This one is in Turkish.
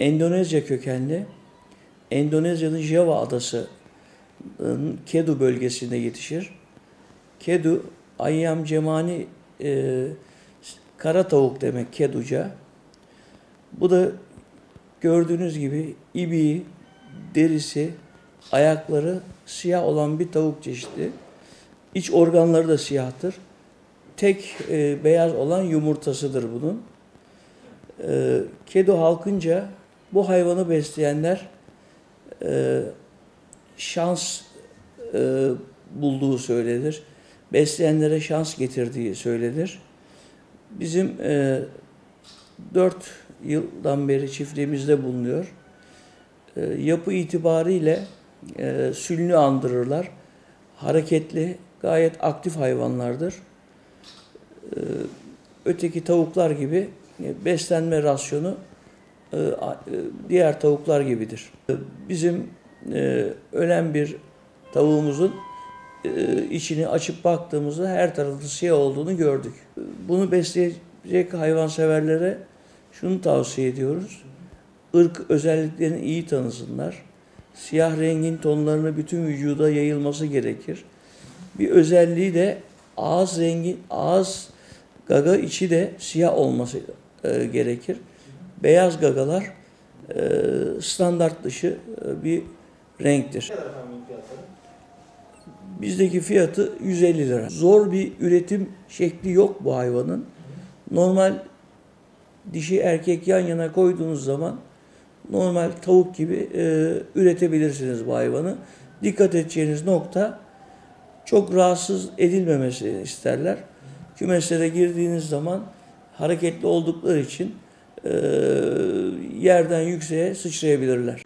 Endonezya kökenli. Endonezya'nın Java adası'nın Kedu bölgesinde yetişir. Kedu, Ayyam Cemani e, kara tavuk demek Keduca. Bu da gördüğünüz gibi ibiği, derisi, ayakları siyah olan bir tavuk çeşidi. İç organları da siyahtır. Tek e, beyaz olan yumurtasıdır bunun. E, kedo halkınca bu hayvanı besleyenler e, şans e, bulduğu söylenir. Besleyenlere şans getirdiği söylenir. Bizim e, 4 yıldan beri çiftliğimizde bulunuyor. E, yapı itibariyle e, sülünü andırırlar. Hareketli, gayet aktif hayvanlardır. E, öteki tavuklar gibi e, beslenme rasyonu diğer tavuklar gibidir. E, Bizim e, ölen bir tavuğumuzun e, içini açıp baktığımızda her tarafı siyah olduğunu gördük. E, Bunu besleyecek hayvanseverlere şunu tavsiye ediyoruz. Irk özelliklerini iyi tanısınlar. Siyah rengin tonlarını bütün vücuda yayılması gerekir. Bir özelliği de ağız rengi, ağız gaga içi de siyah olması e, gerekir. Beyaz gagalar e, standart dışı e, bir renktir. Bizdeki fiyatı 150 lira. Zor bir üretim şekli yok bu hayvanın. Normal dişi erkek yan yana koyduğunuz zaman normal tavuk gibi e, üretebilirsiniz bu hayvanı. Dikkat edeceğiniz nokta çok rahatsız edilmemesini isterler. Kümeslere girdiğiniz zaman hareketli oldukları için yerden yükseğe sıçrayabilirler.